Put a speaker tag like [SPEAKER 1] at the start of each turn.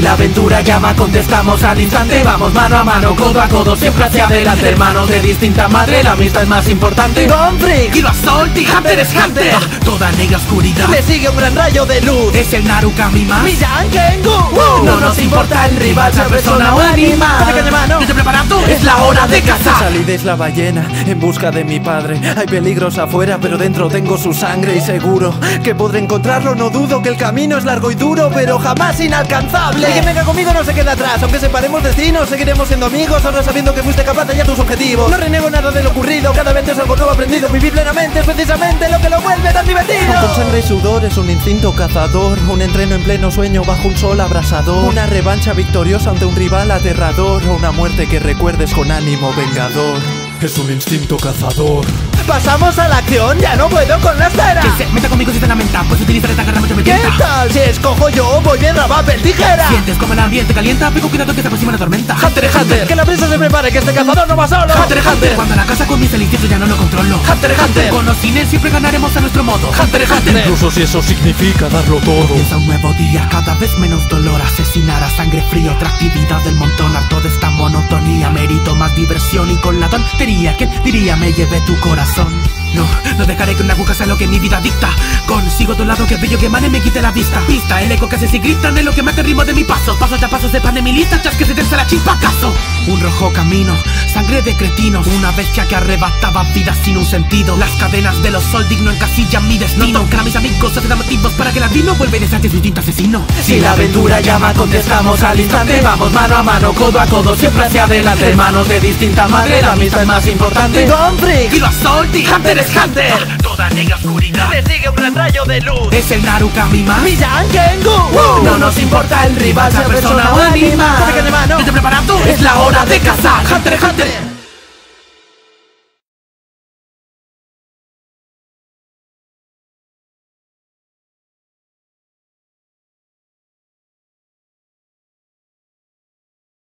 [SPEAKER 1] la aventura llama, contestamos al instante. Vamos mano a mano, codo a codo, siempre hacia adelante. Hermanos de distinta madre, la amistad es más importante.
[SPEAKER 2] Freak,
[SPEAKER 1] Kilo Assault y Hunter es Hunter. Ah, Toda negra oscuridad.
[SPEAKER 2] Le sigue un gran rayo de luz.
[SPEAKER 1] Es el Narukami más.
[SPEAKER 2] Millan Kengu
[SPEAKER 1] No nos importa el rival, sea persona o animal. ¿Estás preparado? Es la hora de cazar.
[SPEAKER 3] Salí de Isla Ballena en busca de mi padre. Hay peligros afuera, pero dentro tengo su sangre y seguro que podré encontrarlo. No dudo que el camino es largo y duro, pero jamás inalcanzable.
[SPEAKER 2] El que venga conmigo no se queda atrás. Aunque separemos destinos, seguiremos siendo amigos Ahora sabiendo que fuiste capaz de hallar tus objetivos. No renego nada de lo ocurrido Cada vez es algo nuevo aprendido. Vivir plenamente es precisamente lo que lo vuelve tan divertido.
[SPEAKER 3] Con sangre y sudor es un instinto cazador, un entreno en pleno sueño bajo un sol abrasador, una revancha victoriosa ante un rival aterrador. O una muerte que recuerdes con ánimo vengador. Es un instinto cazador.
[SPEAKER 2] Pasamos a la acción, ya no puedo con la cera
[SPEAKER 1] Que se meta conmigo si te lamenta Pues utiliza esta garra mucho me
[SPEAKER 2] ¿Qué tal si escojo yo? Voy piedra, papel, tijera.
[SPEAKER 1] Sientes como el ambiente calienta Pico cuidado que se aproxima la tormenta.
[SPEAKER 2] Hunter Hunter Que la prisa se prepare, que este cazador no va solo.
[SPEAKER 1] Hunter Hunter. Cuando la casa comienza el instinto ya no lo controlo.
[SPEAKER 2] Hunter Hunter.
[SPEAKER 1] Con los cines siempre ganaremos a nuestro modo.
[SPEAKER 2] Hunter Hunter
[SPEAKER 3] Incluso si eso significa darlo todo.
[SPEAKER 1] Comienza un nuevo día, cada vez menos dolor Asesinar a sangre fría, otra actividad del montón Harto de esta monotonía, merito más diversión Y con la tontería, ¿quién diría me lleve tu corazón? No, no dejaré que una aguja sea lo que mi vida dicta. Consigo tu lado que brillo que mane me quite la vista. Pista, el eco que hace si gritan es lo que mate el ritmo de mi paso. Pasos ya pasos de pan de mi lista, chas que se tensa la chispa acaso. Un rojo camino, sangre de cretinos Una bestia que arrebataba vidas sin un sentido. Las cadenas de los sol digno encasillan mi destino. No a mis amigos, hacen motivos para que el ladino vuelva. Y su instinto asesino. Si la aventura llama, contestamos al instante. Vamos mano a mano, codo a codo, siempre hacia adelante. Hermanos de distinta madre, la amistad es más importante
[SPEAKER 2] Gon Freak
[SPEAKER 1] Kilo Assault y Hunter es Hunter. Toda negra oscuridad.
[SPEAKER 2] Le sigue un gran rayo de luz.
[SPEAKER 1] Es el Narukami más
[SPEAKER 2] Millan Kengu
[SPEAKER 1] nos importa el rival, sea persona o animal
[SPEAKER 2] Ataque de mano.
[SPEAKER 1] ¿Estás preparado? Es la hora de cazar Hunter Hunter